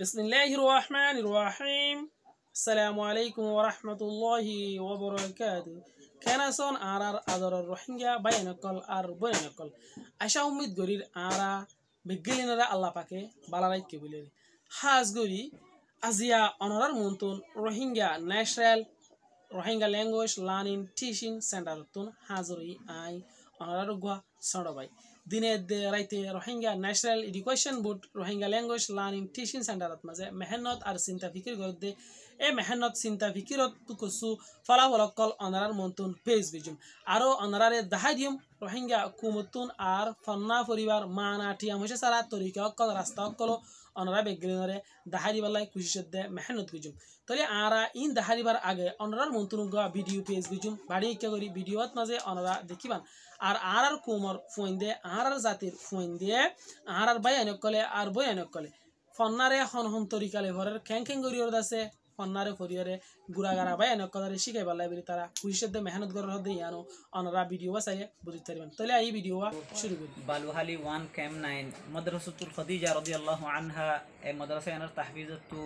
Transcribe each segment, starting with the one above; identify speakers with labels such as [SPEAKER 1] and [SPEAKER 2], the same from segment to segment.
[SPEAKER 1] বিসমিল্লাহ রহমান রাহিম আসসালামু আলাইকুম ওরহমতুল্লাহি ওবরকাত কেনাসন আর আর আদর রোহিঙ্গা বায়ানকল আর বয়ানকল আশা উম্মিদ গরির আরা বিজ্ঞানীরা আল্লাহ পাকে বালারাইকে বলে হাজগরি আজিয়া অনরার মন্তন Rohingya national Rohingya language learning teaching center তুন হাজরি আই অনরার গুয়া সড়বাই দিনে রাইতে Rohingya national education board Rohingya language learning teaching সেন্টারত মাঝে মেহনত আর চিন্তা ফিকির গরদে এ মেহনত চিন্তা ফিকিরত তুকসু ফলাফল অকল অনারার মন্তন পেজ বিজুম। আরো অনারারে দাহাই দিম রোহিঙ্গা কুমতুন আর ফন্না পরিবার মানা টিয়াম হয়েছে সারা তরিকা অকল রাস্তা অকল অনরা দাহারি বালাই কুশিসদ্দে মেহনত গুজুম। তলে আরা ইন দাহারিবার আগে অনরার মন্তুনুগা ভিডিও পেজ গুজুম। বাড়ি ইচ্ছা করি ভিডিওত মাঝে অনরা দেখিবান। আর আর আর কুমর ফোন দিয়ে আর আর জাতির ফোন দিয়ে আর আর বাই অনেক কলে আর বই অনেক কলে। ফন্নারে হন হন তরিকালে ঘরের খ্যাং খ্যাং গরিয়র আছে ফন্নারে ফরিয়রে গুড়াগারা বাই অনেক কথা শিখাই পারলাই বলি তারা কুশিসদ্দে মেহনত করার হতে ইয়ানো অনরা ভিডিও বাসাইয়ে বুঝতে পারবেন তাহলে এই ভিডিও শুরু করি
[SPEAKER 2] বালুহালি ওয়ান ক্যাম নাইন মাদ্রাসাতুল খদিজা রাদিয়াল্লাহু আনহা, এই মাদ্রাসা এনার তাহফিজতু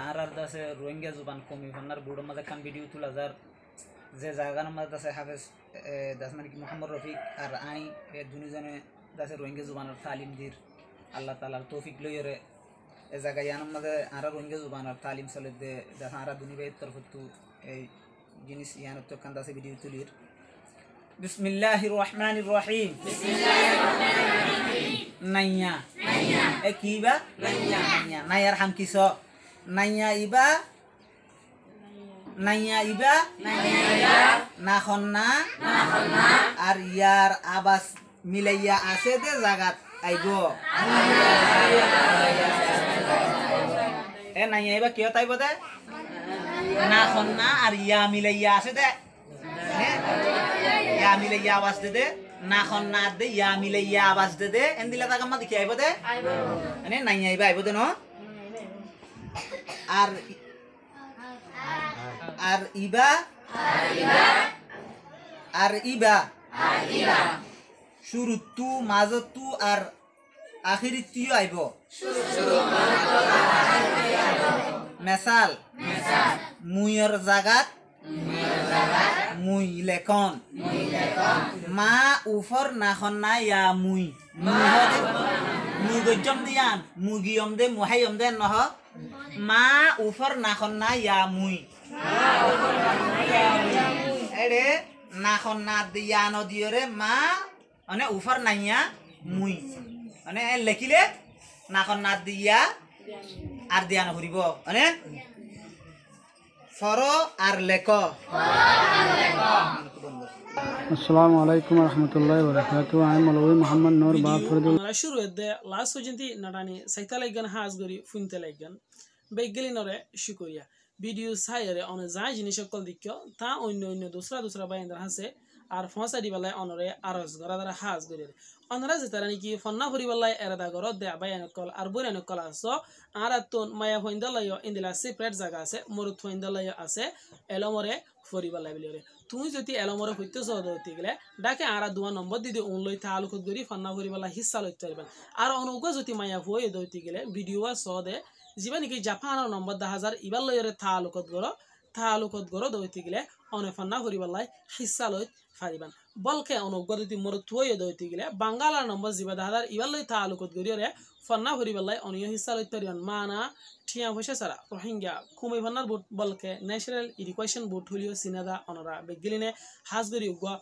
[SPEAKER 2] আর আর দাসে রোহিঙ্গা জুবান কমি ফন্নার বুড়ো মাঝে খান ভিডিও তুলা যার যে জায়গার মধ্যে আছে হাফেজ দাস মানে কি মোহাম্মদ রফিক আর আই এ দুজনে দাসে রোহিঙ্গা জুবানের তালিম দির আল্লাহ তালার তৌফিক লইরে এ জায়গায় আরা রোহিঙ্গা জুবান আর তালিম চলে দে আরা দুনিবাইয়ের তরফ তো এই জিনিস ইয়ানত তো কান্দা আছে ভিডিও তুলির না আর ইয়ার আবাস মিলাইয়া আছে দে জাগাত আইব এ নাইয়া ইবা কিয় তাইব দে? নাখন্না আর ইয়া মিলাইয়া আছে দে। ইয়া মিলে ইয়া আওয়াজ দে দে। না খন না দে, ইয়া মিলে ইয়া আওয়াজ দে দে। এন দিলে তাকে মা দেখি আইব দে। মানে নাই আইব আইব দে ন? আর আর ইবা? আর ইবা? শুরুতু মাজতু আর আখিরি তুই আইব। মেসাল। মুইর জাগাত। মুই লেখন। মা উফর নাখন না ইয়া মুই। মুই গজ্জম দিয়ান মুগিয়ম দে মুহাইয়ম দে, নহ। মা উফর নাখন না ইয়া মুই। এরে নাখন না দিয়ান দিয়রে মা মানে উফর নাইয়া মুই। মানে লেখিলে নাকন নাদ দিয়া আর দিয়া নকরিব মানে সর আর লেখ।
[SPEAKER 3] আসসালামু আলাইকুম রহমতুল্লাহ বরকাতু আই এম মলবি মোহাম্মদ নূর বা ফরদুল
[SPEAKER 1] শুরু দে লাস্ট পর্যন্ত নাডানি সাইতা লাইগান হাজ গরি ফুনতে লাইগান। বেগলি নরে শুকরিয়া ভিডিও সাইরে অন যায় জিনিস সকল দিক্য। তা অন্য অন্য দুসরা দুসরা বাইন্দ্র হাসে আর ফসা দিবালাই অনরে আরস গরা দ্বারা হাজ গরি অনরা যে তারা নাকি ফন্না ফুরিবালাই এরাদা গর দে বাই নকল আর বই নকল আস আর তোন মায়া ফইন্দালাই ইন্দিলা সেপারেট জায়গা আছে মরুত ফইন্দালাই আছে এলমরে ফুরিবালাই বলি তুমি যদি এলমরে হইতে হইতে গেলে ডাকে আর দুয়া নম্বর দিদি উন লই তালুকত গরি ফন্না ফুরিবালাই হিস্সা লইতে পারবেন আর অনুগ যদি মায়া হয়ে দইতে গেলে ভিডিও সদে যিবা নেকি জাপানৰ নম্বৰ দহ হাজাৰ ইবাৰ লৈৰে তালুকত গৰ তালুকত গৰ দইতে গেলে অনে ফন্না ফুৰিবালাই হিস্সা লৈ ফারিবান। বলকে অনুগ্রহ যদি মোৰ থৈ দইতে গেলে বাঙ্গালার দহ হাজাৰ থা লৈ তালুকত গৰিয়ৰে ফন্না ফুৰিবালাই অনিয় হিস্সা লৈ তৰিবান মানা ঠিয়া পয়সা সারা। রোহিঙ্গা কুমি ভান্নার বুট বলকে ন্যাশনাল ইডুকেশন বুট হলিও সিনাদা অনরা বেগিলিনে হাজ গরি উগুয়া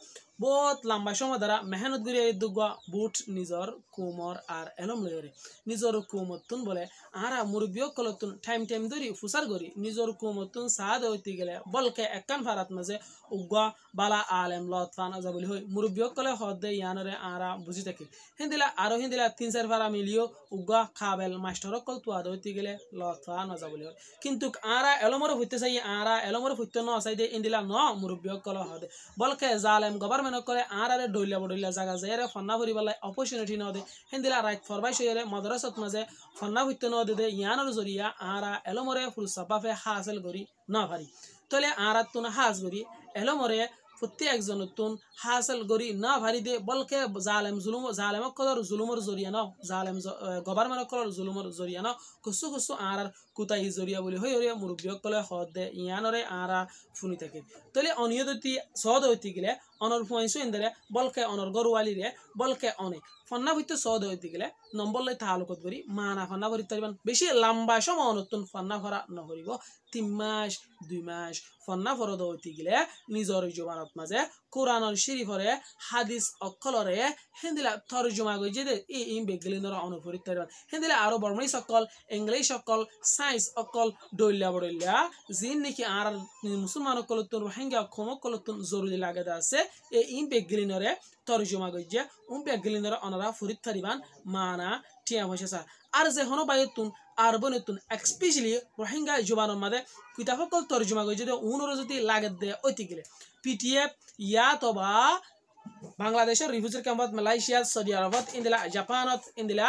[SPEAKER 1] বহুত লম্বা সময় দ্বারা মেহনত গরি দুগুয়া বুট নিজর কুমর আর এলম লয়রে নিজর কুমতুন বলে আরা মুরব্বিয় কলতুন টাইম টাইম ধরি ফুসার গরি। নিজর কুমতুন সাদ হইতে গেলে বলকে একান ভারত মাঝে উগুয়া বালা আলেম লতফান আজা বলি হই। মুরব্বিয় কলে হদে ইয়ানরে আরা বুঝি থাকি। হিন্দিলা আরও হিন্দিলা তিন চার ভাড়া মিলিও উগুয়া খাবেল মাস্টার কল তুয়া হইতে গেলে লতফা নজা বলি কিন্তু আরা এলমরে হইতে চাই আরা এলমরে হইতে ন চাই দে, ইন্দিলা ন মুরব্বিয় কল হদে। বলকে জালেম গভর্নমেন্ট করে আরারে ডইলা বডইলা জায়গা যায়রে ফন্না ভরি বেলায় অপরচুনিটি ন দে। হিন্দিলা রাইট ফরবাই সইরে মাদ্রাসাত মাঝে ফন্না হইতে ন দে ইয়ানোর জরিয়া আরা এলমরে ফুল সাবাফে হাসিল করি না পারি তলে আরাত তুন হাজ করি এলমরে প্রতি একজন নতুন হাসল গরি না ভারি দে, বলকে জালেম জুলুম জালেম কলর জুলুমর জরিয়া নাও জালেম গভর্নমেন্ট কলর জুলুমর জরিয়া নাও কুসু কুসু আর কুতাই জরিয়া বলি হই হরিয়া মুরব্বী কলে হদ দে ইয়ানরে আরা ফুনি থাকে। তাহলে অনিয়তি সদ হইতে গেলে অনর ফুয়াইছো ইন্দরে বলকে অনর গরুয়ালি রে, বলকে অনে ফন্না ভিত্তে সদ হইতে গেলে, নম্বর লই তাহালুকত করি, মানা ফন্না ভরি তারিবান বেশি লম্বা সময় অনতুন ফন্না ভরা নহরিব। তিন মাস, দুই মাস ফন্না ফরদ হইতে গেলে, নিজর জবানত মাঝে কোরআনর শরীফরে হাদিস অকলরে হেন্দিলা তরজমা গই যে ইম বেগলিনর অনুভরি তারিবান হেন্দিলা আরও বর্মই সকল ইংলিশ সকল সায়েন্স অকল ডইলা বড়ইলা জিন নাকি আর মুসলমান অকলতুন রোহিঙ্গা অক্ষম অকলতুন জরুরি লাগে আছে এই ইম বেগলিনরে তরজমা গই যে উম বেগলিনর অনরা তারিবান মানা টিয়া হয়েছে আর যে হনো বাইতুন আর বনেতুন এক্সপেশালি রোহিঙ্গা জুবানোর মাঝে কিতাব সকল তর্জমা করে যদি উনরো যদি লাগে দে ঐতি গেলে পিটিএফ ইয়া তবা বাংলাদেশের রিফিউজির ক্যাম্পত মালয়েশিয়া, সৌদি আরবত, ইন্দিলা জাপানত, ইন্দিলা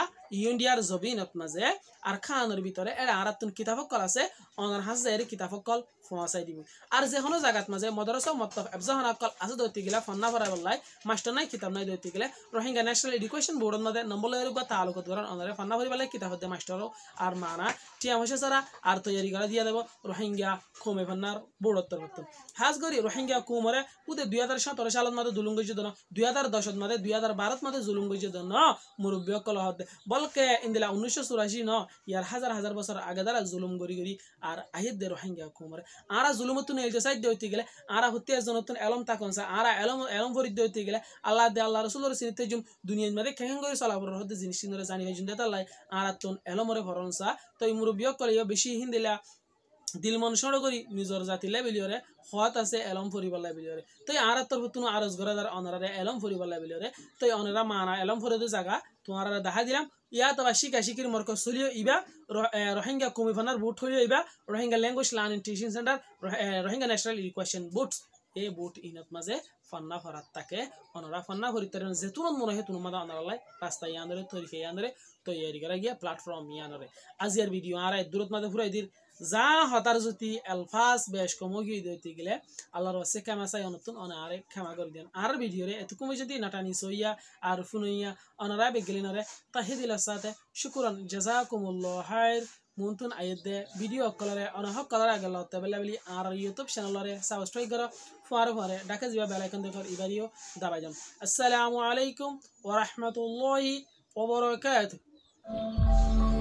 [SPEAKER 1] ইন্ডিয়ার জবিনত মাঝে আর খানের ভিতরে এরা আর তুন কিতাবকল আছে অনার হাজার কিতাবকল ফোঁসাই দিবি। আর যে কোনো জায়গাত মাঝে মদরসা মতফ এফজাহান আকল আছে দৈতে গেলে ফন্না ভরা বললাই মাস্টার নাই কিতাব নাই দৈতে গেলে। রোহিঙ্গা ন্যাশনাল এডুকেশন বোর্ডের মধ্যে নম্বর বা তালুকত করার অনারে ফন্না ভরি বলে কিতাব দে মাস্টারও আর মানা, টিয়া হয়েছে সারা আর তৈরি করা দিয়ে দেব রোহিঙ্গা কমে ফন্নার বোর্ডত তরফত হাজ করি রোহিঙ্গা কুমরে উদে দুই হাজার সতেরো সালত মাঝে দুলুঙ্গ যুদ্ধ দুই হাজার দশত মাঝে দুই হাজার বারত মাঝে জুলুঙ্গ যুদ্ধ ন মুরব্বী অকল হতে বলকে ইন্দিলা উনিশশো চুরাশি ন ইয়ার হাজার হাজার বছর আগে দ্বারা জুলুম গড়ি গড়ি আর আহিদ দে রোহিঙ্গা কুমরে আরা জুলুমতুন এলতে সাইড হইতে গেলে আরা হতে জনতুন এলম তাকন সা আরা এলম এলম ভরিত হইতে গেলে, আল্লাহ দে, আল্লাহ রসুলের সিনিতে জুম দুনিয়ার মধ্যে কেহেন করে চলাবর হতে জিনিস সিনরে জানি জুম দেতা লাই আরা তুন এলমরে ভরন সা তো এই মুরব্বী অকল বেশি হিন্দিলা দিল মন সড় করি নিজর জাতি লেবেলিয়রে হত আছে এলম ফুরিবার লেবেলিয়রে তই আর তোর তুনো আরজ দার অনারে এলম ফুরিবার লেবেলিয়রে তই অনারা মানা এলম ফুরে দে জায়গা তোমার দেখা দিলাম। ইয়া তবা শিকা শিকির মর্ক চলিও ইবা রোহিঙ্গা কমিশনার বুট হলিও ইবা Rohingya language learning teaching center Rohingya national education boots এই বুট ইনত মাঝে ফান্না ফরাত তাকে অনরা ফান্না ফরিতারে যেতুন মনে হয় তুনুমাদা অনারালাই রাস্তা ইয়ানরে তরিকে ইয়ানরে তৈয়ারি করা গিয়া প্ল্যাটফর্ম ইয়ানরে আজিয়ার ভিডিও আর দূরত মাঝে ফুরাই দির যা হতার যদি এলফাস বেশ কম গিয়ে দিতে গেলে আল্লাহর ওয়াসে ক্ষমা চাই অনতুন অনা আরে ক্ষমা করে দেন আর ভিডিওরে এতকুমে যদি নাটানি সইয়া আর ফুনইয়া অনারা বেগেলিনরে তাহি দিলার সাথে শুকুরান জাজাকুমুল্লাহ মুন্তুন আইদে ভিডিও অকলরে অনহ কলর আগল তবেলা বলি আর ইউটিউব চ্যানেলরে সাবস্ক্রাইব করো ফুয়ারে ফুয়ারে ডাকে যাবা বেল আইকন ইবারিও দাবাই যান আসসালামু আলাইকুম ওয়া রাহমাতুল্লাহি ওয়া বারাকাতুহু